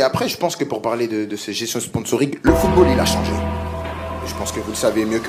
Après, je pense que pour parler de, de cette gestion sponsoring, le football, il a changé. Je pense que vous le savez mieux que moi.